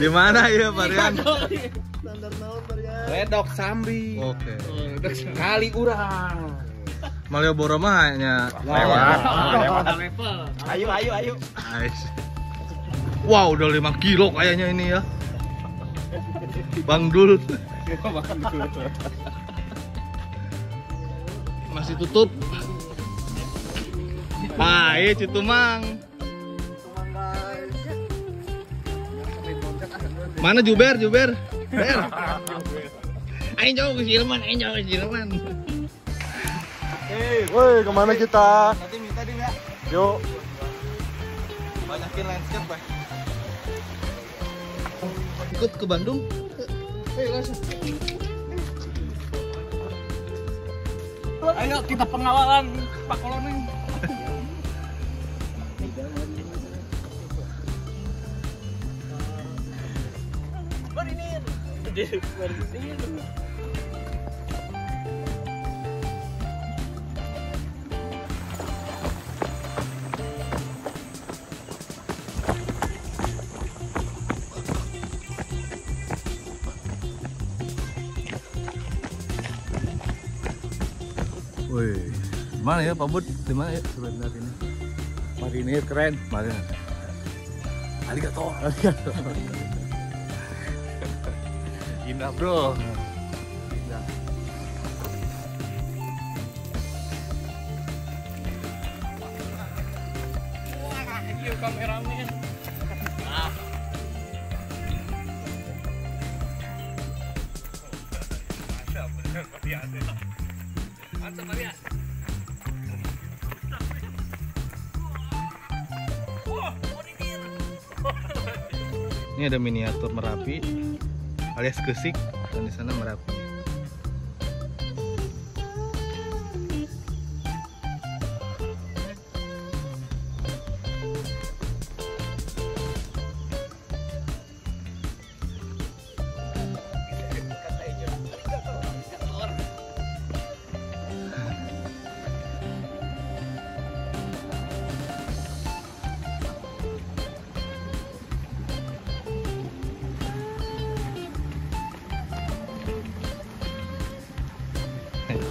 Di mana ya Varian? Standar naon Marian. Redok Sambi. Oke. Kali urang. Malioboro mah hanya Lewat. level. Ayo ayo ayo. Nice. Wow, udah 5 kilo kayaknya ini ya. Bang Dul. Masih tutup. Ah, iya Citumang. Mana Juber, Juber? Ber. Ayo jauh ke Jerman, ayo jauh ke Jerman. Hei, woi ke mana kita? Nanti minta deh ya. Yuk. Banyakin landscape, Pak. Ikut ke Bandung? Ayo kita pengawalan Pak Kolonel. Marinir. Wih, mana ya Pak Bud? Di mana ya sebentar ini? Marinir keren. Mana? Arigato. Indah bro. Kameramen. Ini ada miniatur Merapi alias Gesik dan di sana Merapi.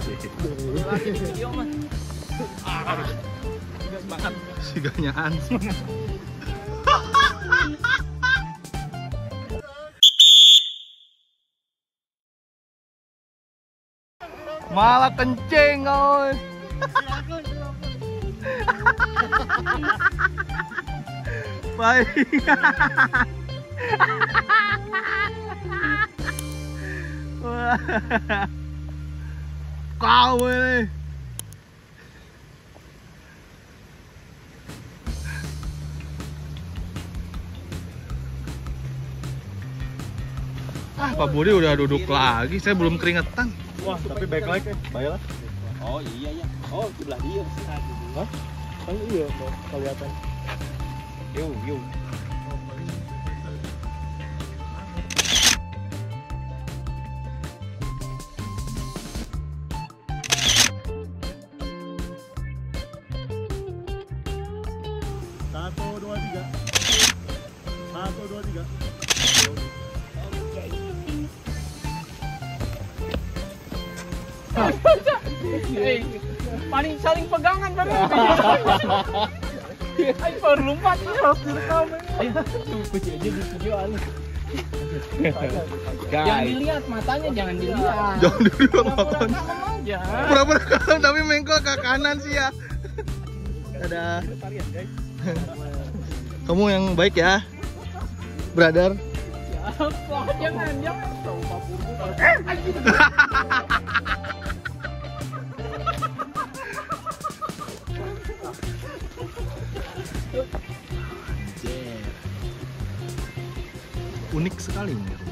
Lagi di. Ah. Malah kencing. Baik. Kau ini. Ah, Pak Budi udah duduk lagi. Saya belum keringetan. Wah, tapi baik lagi ya. Baiklah. Oh iya ya. Oh sebelah dia. Hah? Kan iya mau kelihatan. Yuk yuk. Tiga. Satu, dua, tiga. Paling saling pegangan bareng. Ayo baru lompat ini harus direkam. Aja di video. Jangan dilihat matanya, jangan dilihat. Jangan kalem aja. Pura-pura kalem tapi mengko ke kanan sih ya. Dadah. Kamu yang baik ya, brother. Unik sekali ini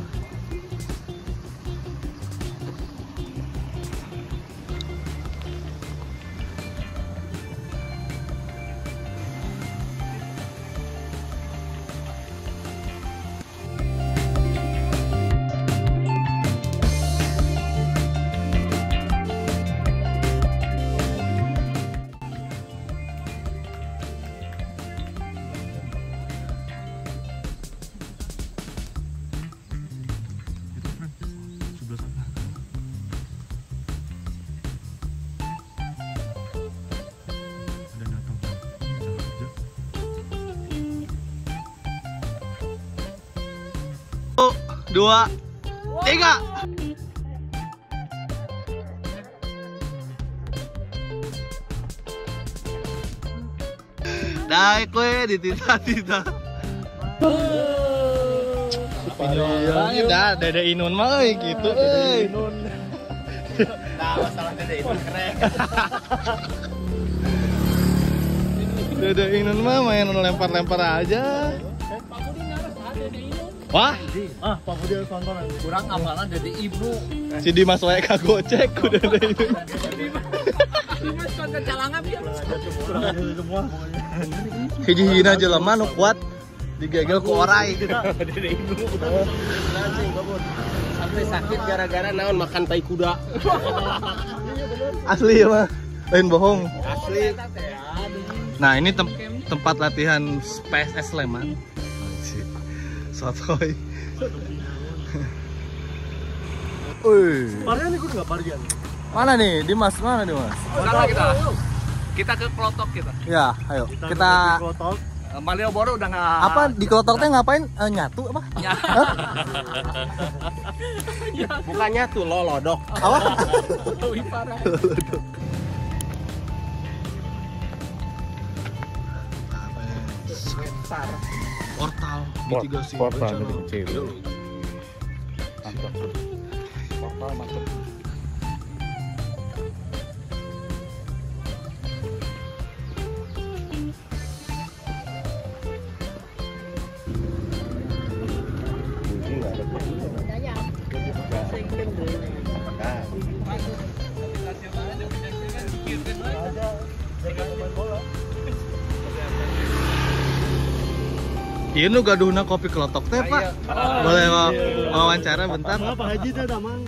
dua, tiga. Naik we di tita-tita. Banget dah, Dede Inun mah euy gitu euy. Nah, masalah Dede itu keren. Dede Inun mah main lempar-lempar aja. Wah, Ah, Pak Budi harus nonton. Kurang amalan Dede Ibnu. si Dimas wae kagocek ku Dede Inun. Dimas kan kecalangan dia. Kurang aja semua pokoknya. Hiji-hijina jelema nu kuat digegel ku orai. Dede Ibnu. Sampai sakit gara-gara naon makan tai kuda. Asli ya mah. Lain bohong. Asli. Nah, ini tem- tempat latihan PSS Sleman. Sotoy. Wih. Parian ikut nggak Parian? Mana nih? Dimas mana Dimas? Sana kita. Kita ke Klotok kita. Ya, ayo. Kita, Kita di Klotok. Malioboro udah nggak apa di kelotok teh ngapain? Eh, nyatu apa? Bukannya tuh lolodok. Apa? Lebih mitigasi portal bencana. kecil. Portal mantap. Iya nu gaduhna kopi kelotok teh, Pak. Boleh wa- wawancara bentar? Apa Haji teh damang?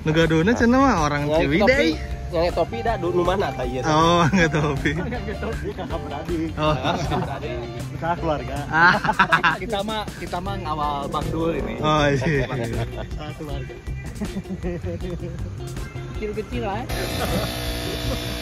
Nu gaduhna cenah mah orang Ciwidey. Yang topi dah dulu mana kayak Oh, enggak topi. Dia kakak beradik. Oh. Kakak keluarga. Ah. kita mah kita mah ngawal Bang Dul ini. Oh, iya. Kakak keluarga. Kecil-kecil lah.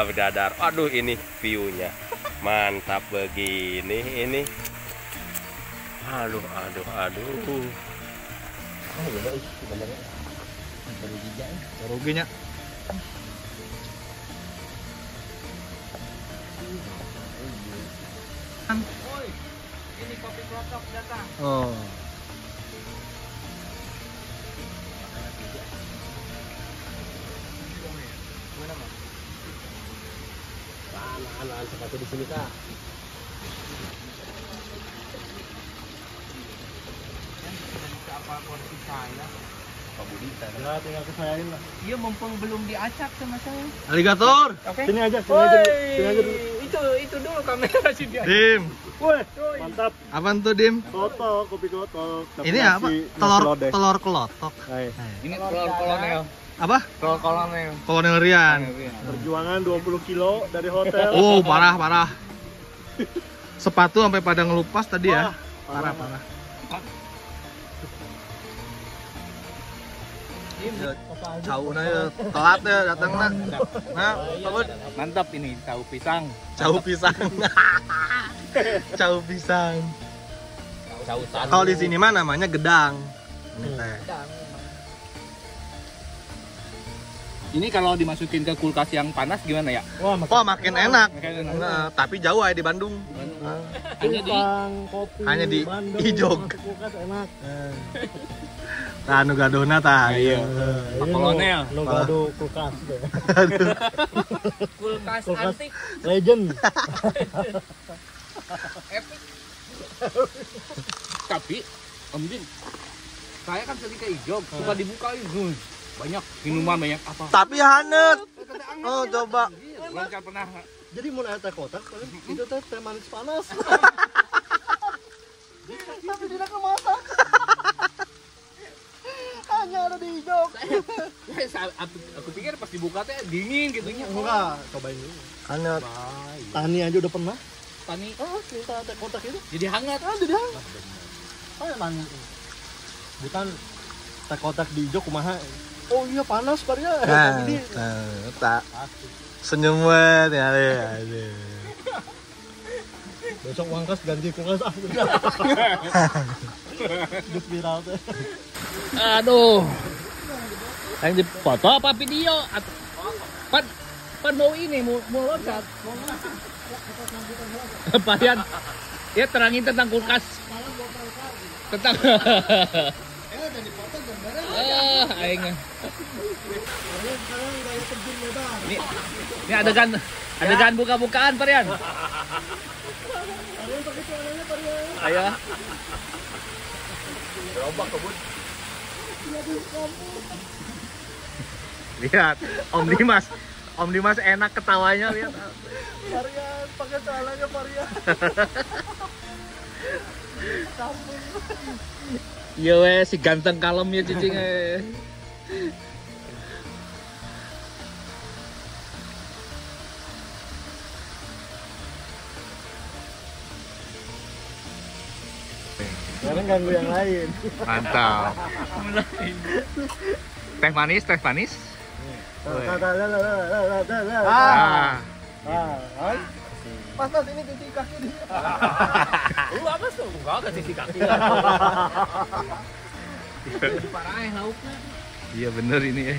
Mantap. David Dadar. Aduh ini view-nya. Mantap begini ini. Aduh, aduh, aduh. Ruginya. Ini kopi klotok datang. Oh. Anak sepatu di sini kak. Ya, tinggal kesayain lah. Iya mumpung belum diacak sama saya. Alligator. Oke. Sini aja, sini aja, sini aja dulu. itu itu dulu kamera sini. Dim. Woi, mantap. Apaan tuh, Dim? Kotok, kopi. Tapi Ini apa? Telur telur kelotok. Ini kolon kolonel. Apa? Kolon kolonel. Kolonel Rian. Perjuangan 20 kilo dari hotel. Oh, parah parah. Sepatu sampai pada ngelupas tadi ya. Wah, Parah parah. Jauh ya, telat ya datang nak. Nah, apa? Mantap ini tahu pisang. Jauh pisang. Jauh pisang. Tahu Kalau di sini mah namanya gedang. Ini teh. Ini kalau dimasukin ke kulkas yang panas gimana ya? Wah, makan Wah, makin enak. Makin enak. Nah, tapi jauh aja di Bandung. Hanya di kopi, Hanya di Bandung, Ijog. kulkas enak. Nah, nu gadona tah. Iya. Ini kolonel. Lo gado kulkas kulkas Kulkas. antik Legend. epic. Tapi Om Din, saya kan sering ke Ijog, suka dibukain. Banyak minuman banyak apa? Tapi hanet. Oh, coba. Belum kan pernah Jadi mau nanya teh kotak, itu teh teh manis panas. Tapi tidak kemasak. Hanya ada di. Saya- aku, aku pikir pas dibuka teh dingin gitu nya. Enggak, cobain dulu. Hanet. Tani aja udah pernah. Tani Oh, minta teh kotak itu. jadi hangat. Ah, jadi hangat. Oh, ya. Bukan teh kotak di Ijog kumaha. Oh iya panas paria. Nah, Ini nah, tak senyum banget ya. aduh. besok uang kas ganti kulkas ah. Hidup viral teh. Aduh. Yang dipoto apa video? Pan, pan mau ini, mau, mau loncat. Parian, ya terangin tentang kulkas. Tentang. Ah, aing. Ini adegan adegan buka-bukaan, Parian. Ayo. Lihat, Om Dimas. Om Dimas enak ketawanya lihat. Varian, pakai celananya varian. Iya weh, si ganteng kalem ya cicing ganggu yang lain. Mantap. Teh manis, teh manis. Ah. Ah, ah. Pas pas ini cuci kaki di. Lu apa sih? Enggak ke sisi kaki. Parah lauknya. Iya bener ini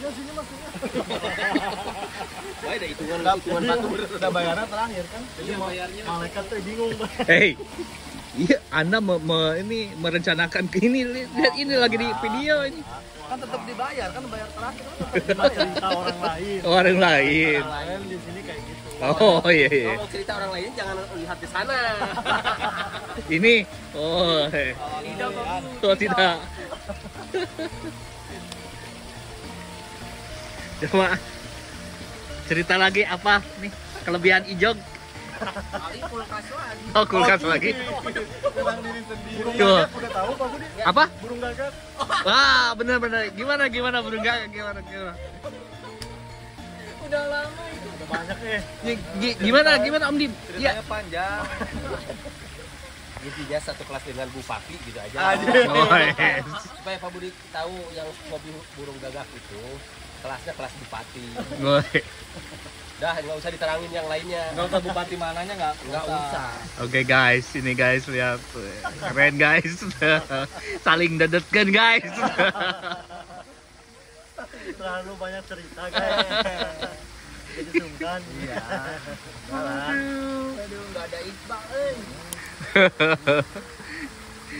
Wah, ada hitungan hitungan batu udah bayaran terakhir kan. Jadi bayarnya malaikat tuh bingung. Hei. Iya, Anda me, me- ini merencanakan ke ini lihat ini lagi di video ini. Kan tetap dibayar kan bayar terakhir. Cerita orang lain. Orang lain. Lain di sini kayak gitu. Oh iya iya. Kalau cerita orang lain jangan lihat di sana. Ini oh. eh. Oh tidak. Coba cerita lagi apa nih kelebihan Ijog? Paling kulkas lagi. Oh kulkas lagi. Tentang diri sendiri. Burung Tuh. gagak udah tahu Pak Budi? Apa? Burung gagak. Wah benar-benar gimana gimana burung gagak gimana gimana? Udah banyak eh. Gi- gi- Gimana gimana Om Dim? Ya. Ceritanya panjang. Intinya satu kelas dengan Bupati gitu aja. Oh, yes. Supaya Pak Budi tahu yang hobi burung gagak itu kelasnya kelas Bupati. Dah, nggak usah diterangin yang lainnya. Nggak usah bupati mananya nggak? Nggak usah. Oke guys, ini guys lihat keren guys, saling dedetkan guys. Terlalu banyak cerita guys. Jadi sungkan. Iya. Aduh, nggak ada Iqbal, eh.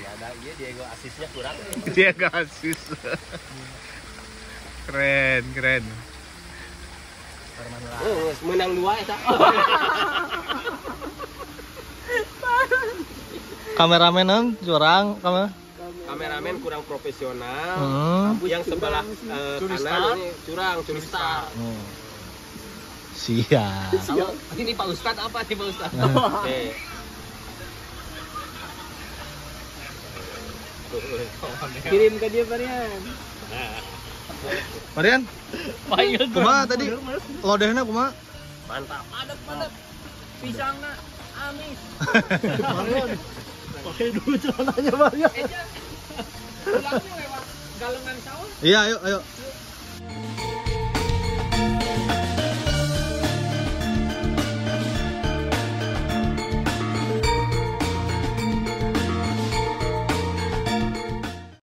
Nggak ada, iya Diego asisnya kurang. Dia kasus. Keren, keren. Oh, menang dua eta. Kameramen em, curang kamu. Kameramen kurang profesional. Hmm. Yang sebelah eh, kanan ini curang, curi star. Hmm. Siap. Ini Pak Ustadz apa nih Pak Ustadz? Oke. Kirim ke dia Varian. Marian, kumaha tadi? Lodehna kumaha? Mantap. Padat padat. Pisangna amis. Pakai dulu celananya Maria. Eja. Pulangnya lewat galengan sawah. Iya, ayo, ayo.